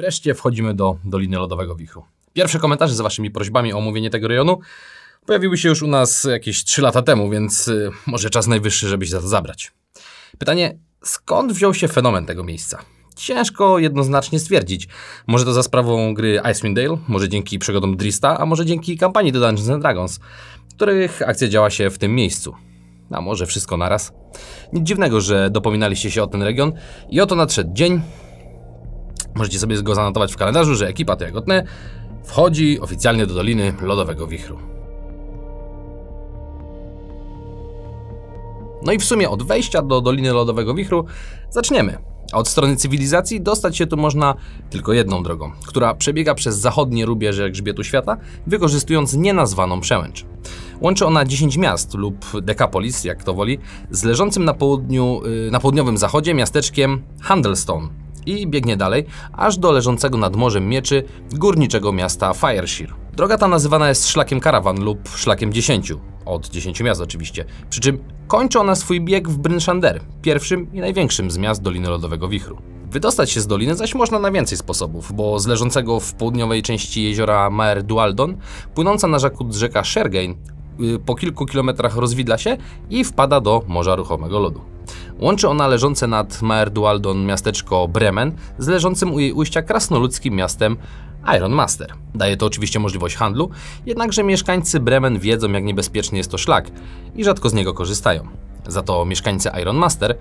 Wreszcie wchodzimy do Doliny Lodowego Wichru. Pierwsze komentarze z waszymi prośbami o omówienie tego rejonu pojawiły się już u nas jakieś 3 lata temu, więc y, może czas najwyższy, żeby się za to zabrać. Pytanie, skąd wziął się fenomen tego miejsca? Ciężko jednoznacznie stwierdzić. Może to za sprawą gry Icewind Dale, może dzięki przygodom Drista, a może dzięki kampanii do Dungeons and Dragons, których akcja działa się w tym miejscu. A może wszystko naraz? Nic dziwnego, że dopominaliście się o ten region i oto nadszedł dzień. Możecie sobie go zanotować w kalendarzu, że ekipa to Jagotne wchodzi oficjalnie do Doliny Lodowego Wichru. No i w sumie od wejścia do Doliny Lodowego Wichru zaczniemy. A od strony cywilizacji dostać się tu można tylko jedną drogą, która przebiega przez zachodnie rubieże grzbietu świata, wykorzystując nienazwaną przełęcz. Łączy ona 10 miast lub Decapolis, jak to woli, z leżącym na, południu, y, na południowym zachodzie miasteczkiem Handlestone i biegnie dalej, aż do leżącego nad Morzem Mieczy górniczego miasta Fireshire. Droga ta nazywana jest szlakiem karawan lub szlakiem 10, od 10 miast oczywiście, przy czym kończy ona swój bieg w Brynshander, pierwszym i największym z miast Doliny Lodowego Wichru. Wydostać się z doliny zaś można na więcej sposobów, bo z leżącego w południowej części jeziora Maer Dualdon, płynąca na żakut rzeka Shergain, po kilku kilometrach rozwidla się i wpada do Morza Ruchomego Lodu. Łączy ona leżące nad Maer Dualdon miasteczko Bremen z leżącym u jej ujścia krasnoludzkim miastem Iron Master. Daje to oczywiście możliwość handlu, jednakże mieszkańcy Bremen wiedzą jak niebezpieczny jest to szlak i rzadko z niego korzystają. Za to mieszkańcy Iron Master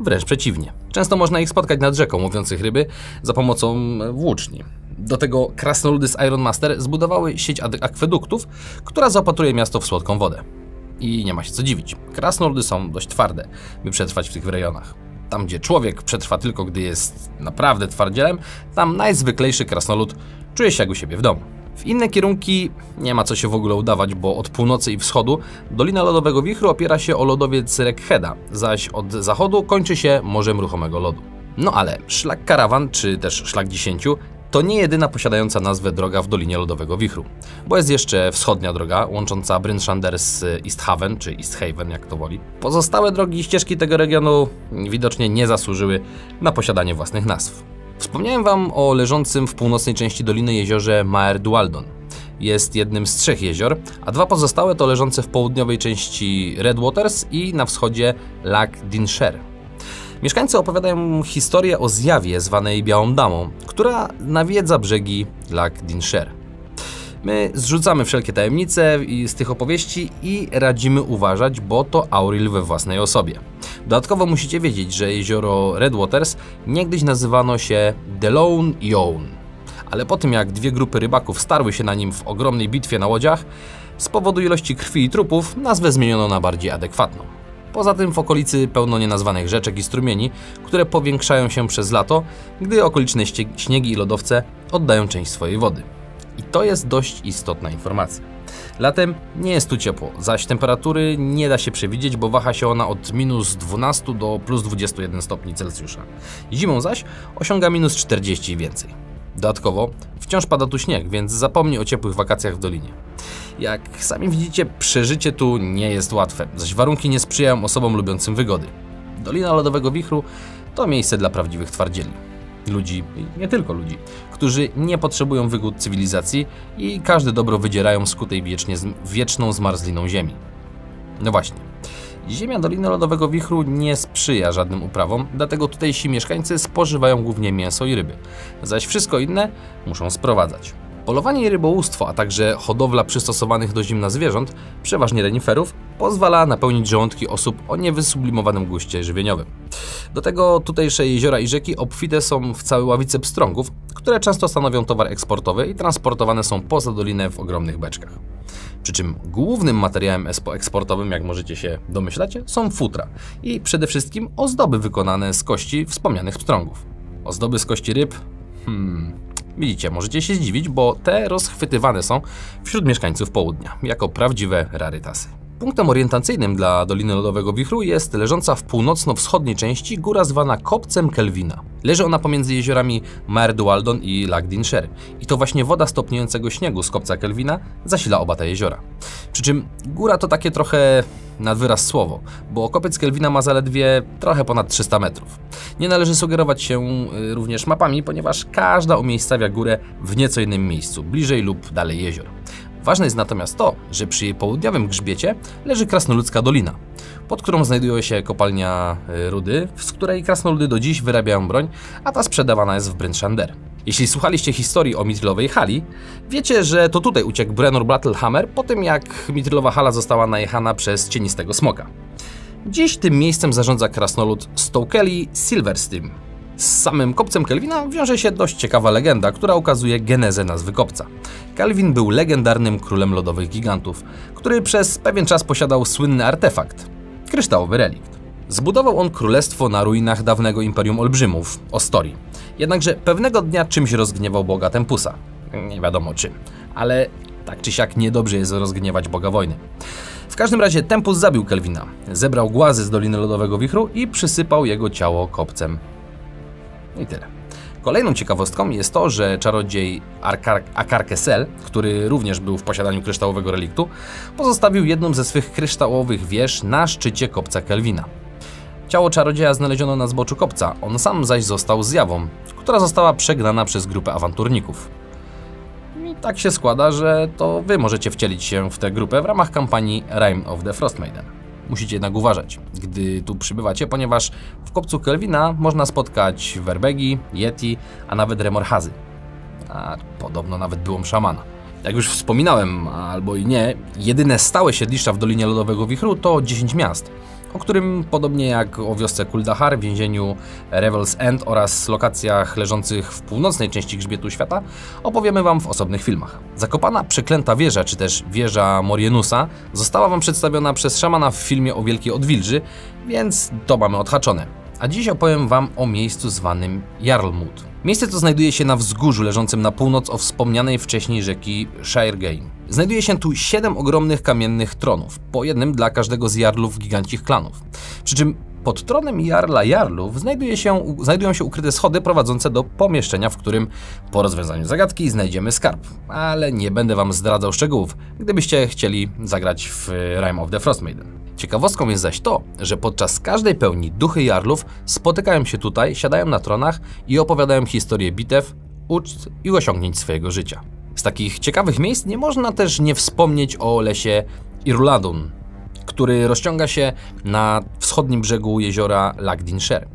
wręcz przeciwnie. Często można ich spotkać nad rzeką mówiących ryby za pomocą włóczni. Do tego krasnoludy z Iron Master zbudowały sieć akweduktów, która zaopatruje miasto w słodką wodę. I nie ma się co dziwić. Krasnoludy są dość twarde, by przetrwać w tych rejonach. Tam, gdzie człowiek przetrwa tylko, gdy jest naprawdę twardzielem, tam najzwyklejszy krasnolud czuje się jak u siebie w domu. W inne kierunki nie ma co się w ogóle udawać, bo od północy i wschodu Dolina Lodowego Wichru opiera się o lodowiec Rekheda, zaś od zachodu kończy się Morzem Ruchomego Lodu. No ale szlak karawan, czy też szlak dziesięciu, to nie jedyna posiadająca nazwę droga w Dolinie Lodowego Wichru, bo jest jeszcze wschodnia droga łącząca Brynshander z East Haven, czy East Haven, jak to woli. Pozostałe drogi i ścieżki tego regionu widocznie nie zasłużyły na posiadanie własnych nazw. Wspomniałem Wam o leżącym w północnej części doliny jeziorze Maer Dualdon. Jest jednym z trzech jezior, a dwa pozostałe to leżące w południowej części Red Waters i na wschodzie Lac Dinshare. Mieszkańcy opowiadają historię o zjawie zwanej Białą Damą, która nawiedza brzegi Lac Dinshare. My zrzucamy wszelkie tajemnice z tych opowieści i radzimy uważać, bo to Auril we własnej osobie. Dodatkowo musicie wiedzieć, że jezioro Red Waters niegdyś nazywano się The Lone Yone. Ale po tym jak dwie grupy rybaków starły się na nim w ogromnej bitwie na łodziach, z powodu ilości krwi i trupów nazwę zmieniono na bardziej adekwatną. Poza tym w okolicy pełno nienazwanych rzeczek i strumieni, które powiększają się przez lato, gdy okoliczne śniegi i lodowce oddają część swojej wody. I to jest dość istotna informacja. Latem nie jest tu ciepło, zaś temperatury nie da się przewidzieć, bo waha się ona od minus 12 do plus 21 stopni Celsjusza. Zimą zaś osiąga minus 40 i więcej. Dodatkowo wciąż pada tu śnieg, więc zapomnij o ciepłych wakacjach w dolinie. Jak sami widzicie, przeżycie tu nie jest łatwe, zaś warunki nie sprzyjają osobom lubiącym wygody. Dolina Lodowego Wichru to miejsce dla prawdziwych twardzieli. Ludzi, i nie tylko ludzi, którzy nie potrzebują wygód cywilizacji i każde dobro wydzierają z kutej wiecznie, wieczną zmarzliną ziemi. No właśnie. Ziemia Doliny Lodowego Wichru nie sprzyja żadnym uprawom, dlatego tutejsi mieszkańcy spożywają głównie mięso i ryby, zaś wszystko inne muszą sprowadzać. Polowanie i rybołówstwo, a także hodowla przystosowanych do zimna zwierząt, przeważnie reniferów, pozwala napełnić żołądki osób o niewysublimowanym guście żywieniowym. Do tego tutejsze jeziora i rzeki obfite są w całe ławice pstrągów, które często stanowią towar eksportowy i transportowane są poza dolinę w ogromnych beczkach. Przy czym głównym materiałem eksportowym, jak możecie się domyślać, są futra i przede wszystkim ozdoby wykonane z kości wspomnianych pstrągów. Ozdoby z kości ryb? Hmm, Widzicie, możecie się zdziwić, bo te rozchwytywane są wśród mieszkańców południa jako prawdziwe rarytasy. Punktem orientacyjnym dla Doliny Lodowego Wichru jest leżąca w północno-wschodniej części góra zwana Kopcem Kelvina. Leży ona pomiędzy jeziorami Mare Dualdon i Lac d'Insher i to właśnie woda stopniującego śniegu z Kopca Kelvina zasila oba te jeziora. Przy czym góra to takie trochę nad wyraz słowo, bo kopiec Kelvina ma zaledwie trochę ponad 300 metrów. Nie należy sugerować się y, również mapami, ponieważ każda umiejscawia górę w nieco innym miejscu, bliżej lub dalej jezior. Ważne jest natomiast to, że przy jej południowym grzbiecie leży Krasnoludzka Dolina, pod którą znajduje się kopalnia y, rudy, z której krasnoludy do dziś wyrabiają broń, a ta sprzedawana jest w Brynchander. Jeśli słuchaliście historii o mitrylowej hali, wiecie, że to tutaj uciekł Brenor Battlehammer po tym, jak mitrylowa hala została najechana przez cienistego smoka. Dziś tym miejscem zarządza krasnolud Stokely Silversteam. Z samym kopcem Kelvina wiąże się dość ciekawa legenda, która ukazuje genezę nazwy kopca. Kelvin był legendarnym królem lodowych gigantów, który przez pewien czas posiadał słynny artefakt kryształowy relikt. Zbudował on królestwo na ruinach dawnego Imperium Olbrzymów, Ostori. Jednakże pewnego dnia czymś rozgniewał boga Tempusa. Nie wiadomo czym, ale tak czy siak niedobrze jest rozgniewać boga wojny. W każdym razie Tempus zabił Kelvina, zebrał głazy z Doliny Lodowego Wichru i przysypał jego ciało kopcem. I tyle. Kolejną ciekawostką jest to, że czarodziej Akarkesel, który również był w posiadaniu kryształowego reliktu, pozostawił jedną ze swych kryształowych wież na szczycie kopca Kelvina. Ciało czarodzieja znaleziono na zboczu kopca, on sam zaś został zjawą, która została przegnana przez grupę awanturników. I tak się składa, że to wy możecie wcielić się w tę grupę w ramach kampanii Rime of the Frost Maiden. Musicie jednak uważać, gdy tu przybywacie, ponieważ w kopcu Kelvina można spotkać werbegi, yeti, a nawet remorhazy. A podobno nawet byłą szamana. Jak już wspominałem, albo i nie, jedyne stałe siedliszcza w Dolinie Lodowego Wichru to 10 miast – o którym podobnie jak o wiosce Kuldahar, więzieniu Revel's End oraz lokacjach leżących w północnej części grzbietu świata opowiemy Wam w osobnych filmach. Zakopana przeklęta wieża, czy też wieża Morienusa została Wam przedstawiona przez szamana w filmie o Wielkiej Odwilży, więc to mamy odhaczone. A dziś opowiem Wam o miejscu zwanym Jarlmut. Miejsce to znajduje się na wzgórzu leżącym na północ o wspomnianej wcześniej rzeki Shiregain. Znajduje się tu siedem ogromnych kamiennych tronów, po jednym dla każdego z jarlów gigancich klanów. Przy czym pod tronem Jarla Jarlów znajduje się, znajdują się ukryte schody prowadzące do pomieszczenia, w którym po rozwiązaniu zagadki znajdziemy skarb. Ale nie będę wam zdradzał szczegółów, gdybyście chcieli zagrać w Rime of the Frostmaiden. Ciekawostką jest zaś to, że podczas każdej pełni duchy Jarlów spotykają się tutaj, siadają na tronach i opowiadają historię bitew, uczt i osiągnięć swojego życia. Z takich ciekawych miejsc nie można też nie wspomnieć o lesie Irladun, który rozciąga się na wschodnim brzegu jeziora Lac d'Insher.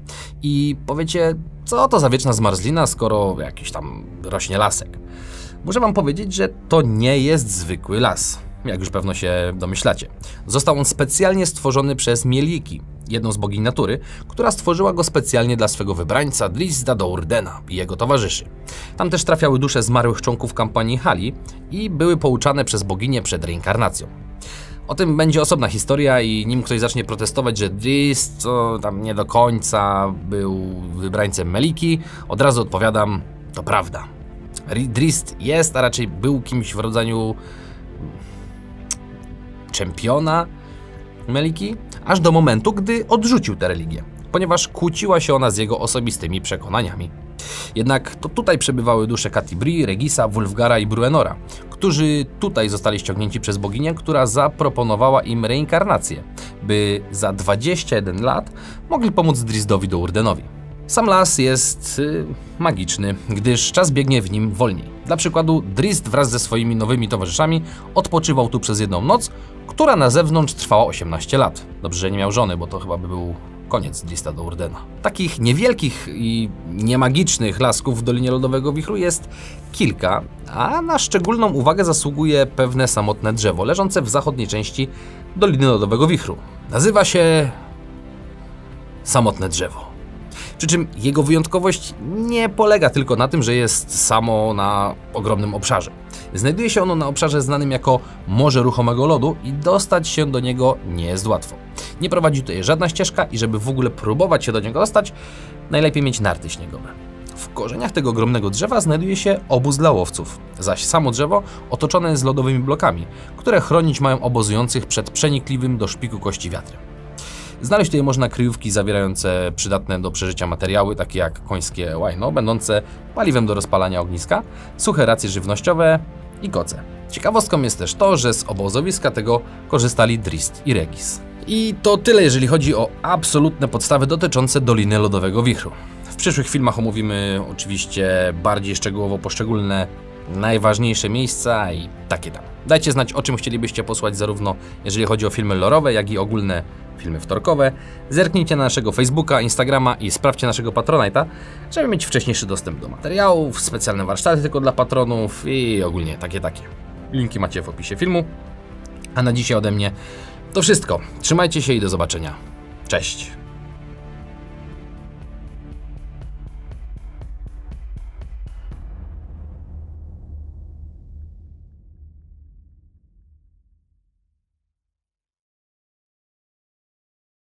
I powiecie, co to za wieczna zmarzlina, skoro jakiś tam rośnie lasek? Muszę wam powiedzieć, że to nie jest zwykły las jak już pewno się domyślacie. Został on specjalnie stworzony przez Mieliki, jedną z bogiń natury, która stworzyła go specjalnie dla swego wybrańca Drizda do Urdena i jego towarzyszy. Tam też trafiały dusze zmarłych członków kampanii Hali i były pouczane przez boginię przed reinkarnacją. O tym będzie osobna historia i nim ktoś zacznie protestować, że Drist to tam nie do końca był wybrańcem Meliki, od razu odpowiadam, to prawda. Drist jest, a raczej był kimś w rodzaju czempiona Meliki, aż do momentu, gdy odrzucił tę religię, ponieważ kłóciła się ona z jego osobistymi przekonaniami. Jednak to tutaj przebywały dusze Katibri, Regisa, Wulfgara i Bruenora, którzy tutaj zostali ściągnięci przez boginię, która zaproponowała im reinkarnację, by za 21 lat mogli pomóc Drizdowi do Urdenowi. Sam las jest y, magiczny, gdyż czas biegnie w nim wolniej. Dla przykładu, Drizzt wraz ze swoimi nowymi towarzyszami odpoczywał tu przez jedną noc, która na zewnątrz trwała 18 lat. Dobrze, że nie miał żony, bo to chyba by był koniec Drista do Urdena. Takich niewielkich i niemagicznych lasków w Dolinie Lodowego Wichru jest kilka, a na szczególną uwagę zasługuje pewne samotne drzewo leżące w zachodniej części Doliny Lodowego Wichru. Nazywa się samotne drzewo. Przy czym jego wyjątkowość nie polega tylko na tym, że jest samo na ogromnym obszarze. Znajduje się ono na obszarze znanym jako Morze Ruchomego Lodu i dostać się do niego nie jest łatwo. Nie prowadzi tutaj żadna ścieżka i żeby w ogóle próbować się do niego dostać, najlepiej mieć narty śniegowe. W korzeniach tego ogromnego drzewa znajduje się obóz dla łowców, zaś samo drzewo otoczone jest lodowymi blokami, które chronić mają obozujących przed przenikliwym do szpiku kości wiatrem. Znaleźć tutaj można kryjówki zawierające przydatne do przeżycia materiały, takie jak końskie łajno, będące paliwem do rozpalania ogniska, suche racje żywnościowe i koce. Ciekawostką jest też to, że z obozowiska tego korzystali Drist i Regis. I to tyle, jeżeli chodzi o absolutne podstawy dotyczące Doliny Lodowego Wichru. W przyszłych filmach omówimy oczywiście bardziej szczegółowo poszczególne najważniejsze miejsca i takie tam. Dajcie znać, o czym chcielibyście posłać, zarówno jeżeli chodzi o filmy lorowe, jak i ogólne filmy wtorkowe. Zerknijcie na naszego Facebooka, Instagrama i sprawdźcie naszego Patronite'a, żeby mieć wcześniejszy dostęp do materiałów, specjalne warsztaty tylko dla patronów i ogólnie takie takie. Linki macie w opisie filmu. A na dzisiaj ode mnie to wszystko. Trzymajcie się i do zobaczenia. Cześć.